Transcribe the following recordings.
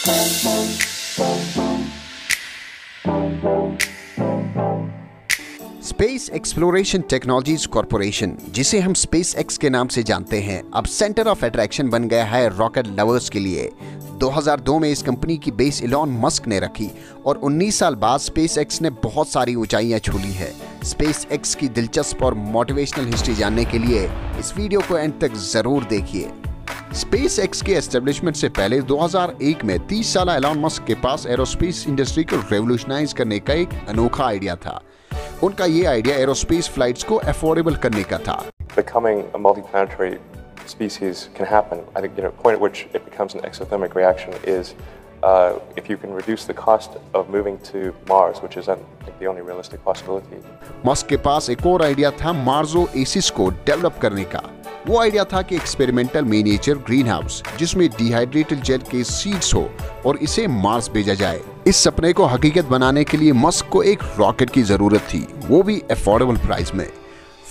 Space exploration technologies corporation जिसे हम space x के नाम से जानते हैं, अब सेंटर ऑफ़ अट्रैक्शन बन गया है रॉकेट लवर्स के लिए। 2002 में इस कंपनी की बेस इलॉन मस्क ने रखी और 19 साल बाद स्पेस एक्स ने बहुत सारी ऊंचाइयाँ छूली है। स्पेस एक्स की दिलचस्प और मोटिवेशनल हिस्ट्री जानने के लिए इस वीडियो को एंड तक ज़रूर देखिए। स्पेस एक्स के एस्टेब्लिशमेंट से पहले 2001 में 30 साल एलॉन मस्क के पास एरोस्पेस इंडस्ट्री को रेवोल्यूशनाइज करने का एक अनोखा आइडिया था। उनका ये आइडिया एरोस्पेस फ्लाइट्स को अफोर्डेबल करने का था। Becoming a multiplanetary species can happen I think you know point which it becomes an exothermic reaction is Musk के पास एक और आइडिया था मार्जो एसिस को डेवलप करने का। वो आइडिया था कि एक्सपेरिमेंटल मिनिएचर ग्रीन हाउस जिसमें डिहाइड्रेटेड जेल के सीड्स हो और इसे मार्स भेजा जाए। इस सपने को हकीकत बनाने के लिए मस्क को एक रॉकेट की ज़रूरत थी वो भी अफोर्डेबल प्राइस में।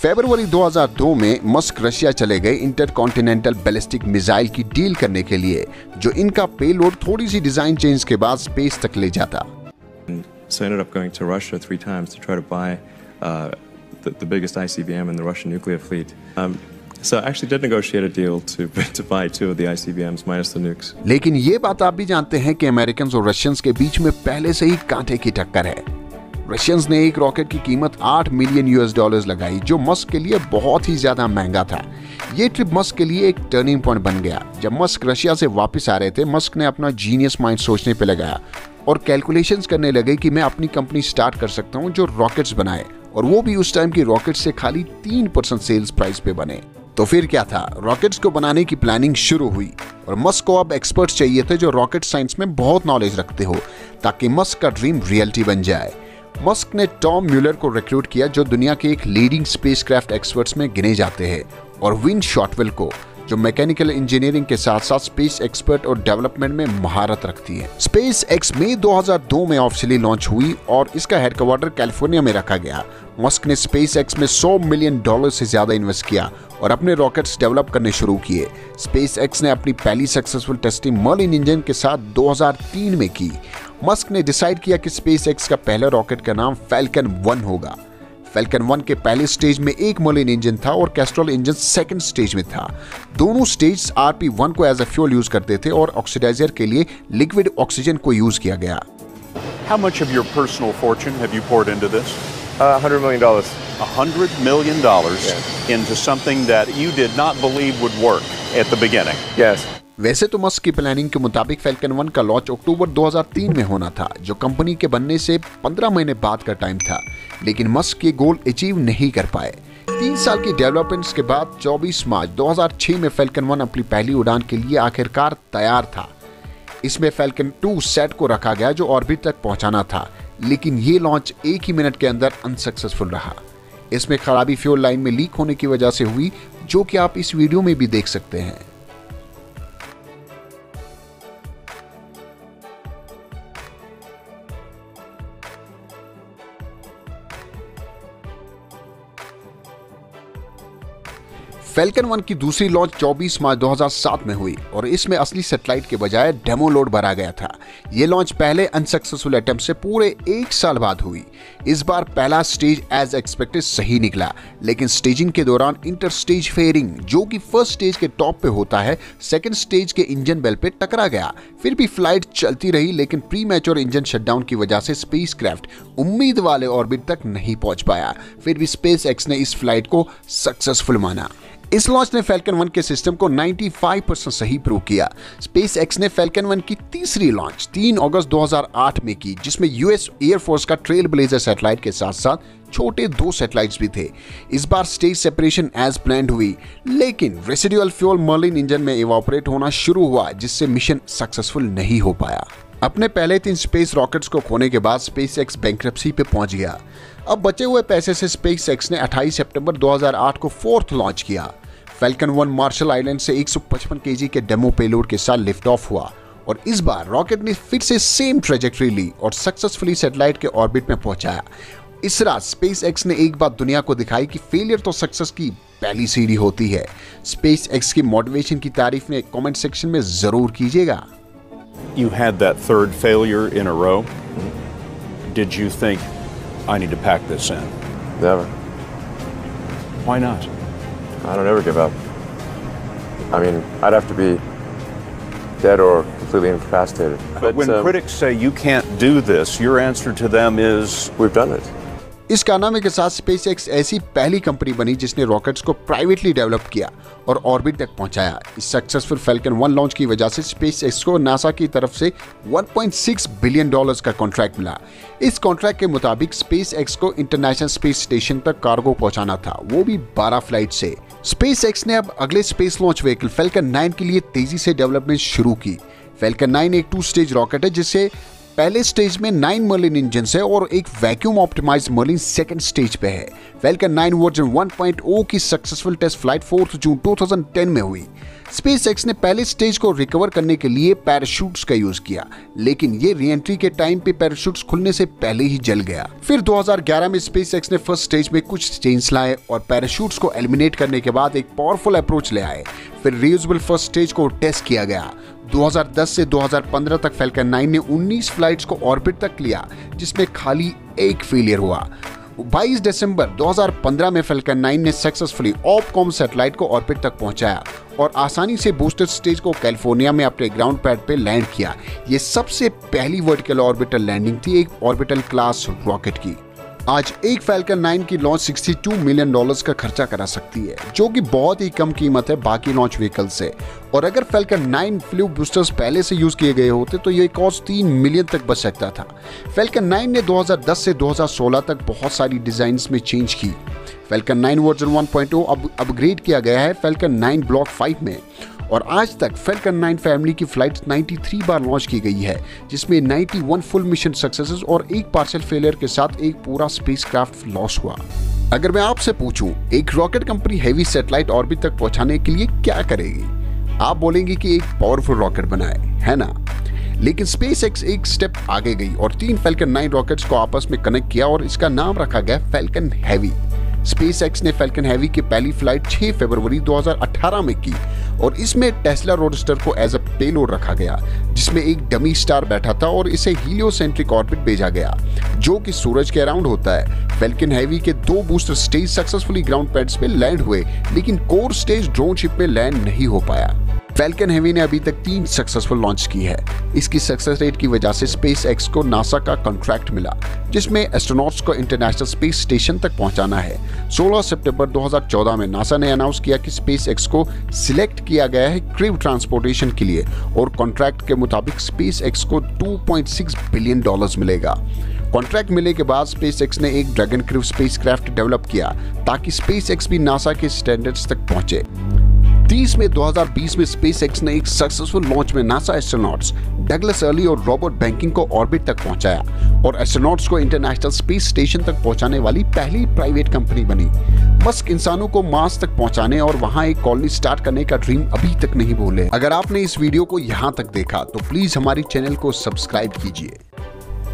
फरवरी 2002 में मस्क रशिया चले गए इंटरकॉन्टिनेंटल बैलिस्टिक मिसाइल की डील करने के लिए जो इनका पेलोड थोड़ी सी डिज़ाइन चेंज के बाद स्पेस तक ले जाता। So ended up going to Russia three times to try to buy uh, the, the biggest ICBM in the Russian nuclear fleet. Um, so I actually did negotiate a deal to, to buy two of the ICBMs minus the nukes. लेकिन ये बात आप भी जानते हैं कि American और Russians के बीच में पहले से ही कांटे की टक्कर है। रशियंस ने एक रॉकेट की कीमत 8 मिलियन यूएस डॉलर्स लगाई जो मस्क के लिए बहुत ही ज़्यादा महँगा था। ये ट्रिप मस्क के लिए एक टर्निंग पॉइंट बन गया। जब मस्क रशिया से वापस आ रहे थे मस्क ने अपना जीनियस माइंड सोचने पे लगाया और कैलकुलेशंस करने लगे कि मैं अपनी कंपनी स्टार्ट कर सकता हूँ जो रॉकेट्स बनाए। और वो भी उस टाइम की रॉकेट से खाली तीन परसेंट सेल्स प्राइस पे बने। तो फिर क्या था? रॉकेट्स को बनाने की प्लानिंग शुरू हुई और मस्क को अब एक्सपर्ट्स चाहिए थे जो रॉकेट साइंस में बहुत नॉलेज रखते हो, ताकि मस्क का ड्रीम रियलिटी बन जाए। मस्क ने टॉम म्यूलर को रिक्रूट किया, जो दुनिया के एक लीडिंग स्पेसक्राफ्ट एक्सपर्ट्स में गिने जाते हैं, और विन शॉटवेल को। जो मैकेनिकल इंजीनियरिंग के साथ साथ स्पेस एक्सपर्ट और डेवलपमेंट में महारत रखती है। स्पेस एक्स मई 2002 में ऑफिशियली लॉन्च हुई और इसका हेडक्वार्टर कैलिफ़ोर्निया में रखा गया। मस्क ने स्पेस एक्स में 100 मिलियन डॉलर से ज़्यादा इन्वेस्ट किया और अपने रॉकेट्स डेवलप करने शुरू किए। स्पेस एक्स ने अपनी पहली सक्सेसफुल टेस्टिंग मर्लिन इंजन के साथ 2003 में की। मस्क ने डिसाइड किया कि स्पेस एक्स का पहला रॉकेट का नाम फैल्कन वन होगा। फैल्कन वन के पहले स्टेज में एक मोलिन इंजन था और कैस्ट्रोल इंजन सेकंड स्टेज में था दोनों स्टेज आरपी वन को एज अ फ्यूल यूज़ करते थे और ऑक्सीडाइजर के लिए लिक्विड ऑक्सीजन को यूज़ किया गया How much of your personal fortune have you poured into this? Uh, $100 million. A hundred million dollars into something that you did not believe would work at the beginning. Yes. वैसे तो Musk की planning के मुताबिक Falcon one का launch अक्टूबर 2003 में होना था जो कंपनी के बनने से 15 महीने बाद का टाइम था लेकिन मस्क ये गोल अचीव नहीं कर पाए। तीन साल की डेवलपमेंट्स के बाद 24 मार्च 2006 में फेल्कन वन अपनी पहली उड़ान के लिए आखिरकार तैयार था। इसमें फेल्कन 2 सेट को रखा गया जो ऑर्बिट तक पहुंचाना था, लेकिन ये लॉन्च एक ही मिनट के अंदर अनसक्सेसफुल रहा। इसमें खराबी फ्यूल लाइन में लीक होने की वजह से हुई, जो कि आप इस वीडियो में भी देख सकते हैं। फैल्कन वन की दूसरी लॉन्च 24 मार्च 2007 में हुई और इसमें असली सैटेलाइट के बजाय डेमो लोड भरा गया था। ये लॉन्च पहले अनसक्सेसफुल अटेम्प्ट से पूरे एक साल बाद हुई। इस बार पहला स्टेज एज एक्सपेक्टेड सही निकला, लेकिन स्टेजिंग के दौरान इंटर स्टेज फेयरिंग जो कि फ़र्स्ट स्टेज के टॉप पे होता है सेकेंड स्टेज के इंजन बेल पे टकरा गया। फिर भी फ़्लाइट चलती रही, लेकिन प्री मैच्योर इंजन शटडाउन की वजह से स्पेस उम्मीद वाले ऑर्बिट तक नहीं पहुँच पाया। फिर भी स्पेस ने इस फ़्लाइट को सक्सेसफुल माना। इस लॉन्च ने फैल्कन वन के सिस्टम को 95 परसेंट सही प्रूव किया। स्पेस एक्स ने फैल्कन वन की तीसरी लॉन्च 3 अगस्त 2008 में की, जिसमें यूएस एयरफोर्स का ट्रेल ब्लेजर सैटेलाइट के साथ साथ छोटे दो सैटेलाइट्स भी थे। इस बार स्टेज सेपरेशन एज प्लान हुई, लेकिन रेसिडुअल फ्यूल मर्लिन इंजन में इवापोरेट होना शुरू हुआ, जिससे मिशन सक्सेसफुल नहीं हो पाया। अपने पहले तीन स्पेस रॉकेट्स को खोने के बाद स्पेस एक्स बैंक्रप्सी पे पहुँच गया। अब बचे हुए पैसे से स्पेस एक्स ने 28 सितंबर 2008 को फोर्थ लॉन्च किया। फैल्कन वन मार्शल आइलैंड से 155 केजी के डेमो पेलोड के साथ लिफ्ट ऑफ़ हुआ और इस बार रॉकेट ने फिर से सेम ट्रेजेक्ट्री ली और सक्सेसफुली सैटेलाइट के ऑर्बिट में पहुँचाया इस रात स्पेस एक्स ने एक बात दुनिया को दिखाई कि फेलियर तो सक्सेस की पहली सीढ़ी होती है स्पेस एक्स की मोटिवेशन की तारीफ़ में कमेंट सेक्शन में ज़रूर कीजिएगा you had that third failure in a row, did you think, I need to pack this in? Never. Why not? I don't ever give up. I mean, I'd have to be dead or completely incapacitated. But, when um, critics say you can't do this, your answer to them is, We've done it. इस कारनामे के साथ space x ऐसी पहली company बनी जिसने rockets को privately develop किया और ऑर्बिट तक पहुँचाया इस सक्सेसफुल फैल्कन वन लॉन्च की वजह से स्पेस एक्स को नासा की तरफ़ से 1.6 बिलियन डॉलर्स का कॉन्ट्रैक्ट मिला इस कॉन्ट्रैक्ट के मुताबिक स्पेस एक्स को इंटरनेशनल स्पेस स्टेशन तक कार्गो पहुंचाना था वो भी 12 फ़्लाइट से स्पेस एक्स ने अब अगले स्पेस लॉन्च व्हीकल फेल्कन 9 के लिए तेज़ी से डेवलपमेंट शुरू की। फेल्कन 9 एक टू स्टेज रॉकेट है जिसे पहले स्टेज में नाइन मर्लिन इंजन है और एक vacuum optimize Merlin second stage पे है। वेलकन नाइन वर्जन 1.0 की सक्सेसफुल टेस्ट फ़्लाइट 4 जून 2010 में हुई। स्पेस एक्स ने पहले स्टेज को रिकवर करने के लिए पैराशूट्स का यूज़ किया, लेकिन ये रीएंट्री के टाइम पे पैराशूट्स खुलने से पहले ही जल गया। फिर 2011 में स्पेस एक्स ने फ़र्स्ट स्टेज में कुछ चेंज लाए और पैराशूट्स को एलिमिनेट करने के बाद एक पावरफुल अप्रोच ले आए। फिर रियूजेबल फ़र्स्ट स्टेज को टेस्ट किया गया। 2010 से 2015 तक फेल्कन 9 ने 19 फ्लाइट्स को ऑर्बिट तक लिया, जिसमें खाली एक फेलियर हुआ। 22 दिसंबर 2015 में फेल्कन 9 ने सक्सेसफुली ऑपकॉम सैटेलाइट को ऑर्बिट तक पहुँचाया और आसानी से बूस्टर स्टेज को कैलिफ़ोर्निया में अपने ग्राउंड पैड पर लैंड किया। ये सबसे पहली वर्टिकल ऑर्बिटल लैंडिंग थी, एक ऑर्बिटल क्लास रॉकेट की। आज एक फैल्कन 9 की लॉन्च 62 मिलियन डॉलर्स का खर्चा करा सकती है, जो कि बहुत ही कम कीमत है बाकी लॉन्च व्हीकल से। और अगर फैल्कन 9 फ्लू बूस्टर्स पहले से यूज़ किए गए होते तो ये कॉस्ट तीन मिलियन तक बच सकता था। फैल्कन 9 ने 2010 से 2016 तक बहुत सारी डिज़ाइन में चेंज की। फैल्कन 9 वर्जन 1.0 अब अपग्रेड किया गया है फैल्कन 9 ब्लॉक 5 में। और आज तक फेल्कन 9 फैमिली की फ़्लाइट 93 बार लॉन्च की गई है, जिसमें 91 फुल मिशन सक्सेसेस और एक पार्सल फेलियर के साथ एक पूरा स्पेसक्राफ्ट लॉस हुआ। अगर मैं आपसे पूछूँ, एक rocket company heavy satellite orbit तक पहुँचाने के लिए क्या करेगी? आप बोलेंगे कि एक पावरफुल रॉकेट बनाए, है ना? लेकिन स्पेस एक स्टेप आगे गई और तीन फेल्कन 9 रॉकेट्स को आपस में कनेक्ट किया और इसका नाम रखा गया फेल्कन हैवी स्पेस ने फेल्कन हैवी की पहली फ़्लाइट 6 फरवरी 2018 में की और इसमें टेस्ला रोडस्टर को एज अ पेलोड रखा गया, जिसमें एक डमी स्टार बैठा था और इसे हीलियोसेंट्रिक ऑर्बिट भेजा गया, जो कि सूरज के अराउंड होता है। फेल्कन हैवी के दो booster stage successfully ground pads पे लैंड हुए, लेकिन कोर स्टेज ड्रोन शिप पे लैंड नहीं हो पाया। फैल्कन हेवी ने अभी तक तीन सक्सेसफुल लॉन्च की है। इसकी सक्सेस रेट की वजह से स्पेस एक्स को नासा का कॉन्ट्रैक्ट मिला, जिसमें एस्ट्रोनॉट्स को इंटरनेशनल स्पेस स्टेशन तक पहुंचाना है। 16 सितंबर 2014 में नासा ने अनाउंस किया कि स्पेस एक्स को सिलेक्ट किया गया है क्रिव ट्रांसपोर्टेशन के लिए और कॉन्ट्रैक्ट के मुताबिक स्पेस एक्स को 2.6 बिलियन डॉलर्स मिलेगा। कॉन्ट्रैक्ट मिलने के बाद स्पेस एक्स ने एक ड्रैगन क्रिव स्पेस डेवलप किया, ताकि स्पेस एक्स भी नासा के स्टैंडर्ड्स तक पहुँचे। 30 में 2020 में स्पेस एक्स ने एक सक्सेसफुल लॉन्च में नासा एस्ट्रोनॉट्स डगलस अर्ली और रॉबर्ट बैंकिंग को ऑर्बिट तक पहुँचाया और एस्ट्रोनॉट्स को इंटरनेशनल स्पेस स्टेशन तक पहुँचाने वाली पहली प्राइवेट कंपनी बनी। मस्क इंसानों को मार्स तक पहुँचाने और वहाँ एक कॉलोनी स्टार्ट करने का ड्रीम अभी तक नहीं भूले अगर आपने इस वीडियो को यहाँ तक देखा तो प्लीज़ हमारे चैनल को सब्सक्राइब कीजिए।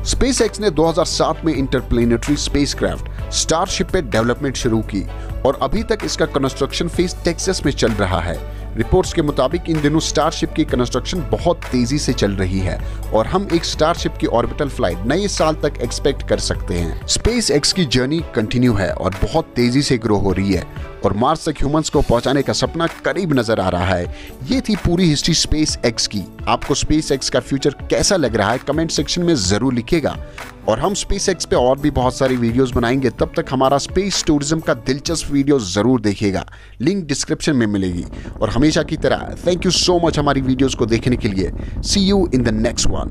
स्पेस एक्स ने 2007 में इंटरप्लेनेटरी स्पेसक्राफ्ट स्टारशिप पे डेवलपमेंट शुरू की और अभी तक इसका कंस्ट्रक्शन फ़ेज़ टेक्सास में चल रहा है। रिपोर्ट्स के मुताबिक इन दिनों स्टारशिप की कंस्ट्रक्शन बहुत तेज़ी से चल रही है और हम एक स्टारशिप की ऑर्बिटल फ़्लाइट नए साल तक एक्सपेक्ट कर सकते हैं। स्पेस एक्स की जर्नी कंटिन्यू है और बहुत तेज़ी से ग्रो हो रही है और मार्स तक ह्यूमंस को पहुँचाने का सपना करीब नज़र आ रहा है। ये थी पूरी हिस्ट्री स्पेस एक्स की। आपको स्पेस एक्स का फ्यूचर कैसा लग रहा है कमेंट सेक्शन में ज़रूर लिखेगा और हम स्पेस एक्स पे और भी बहुत सारी वीडियोस बनाएँगे, तब तक हमारा स्पेस टूरिज़्म का दिलचस्प वीडियो ज़रूर देखिएगा। लिंक डिस्क्रिप्शन में मिलेगी। और हमेशा की तरह थैंक यू सो मच हमारी वीडियोज़ को देखने के लिए। See you in the next one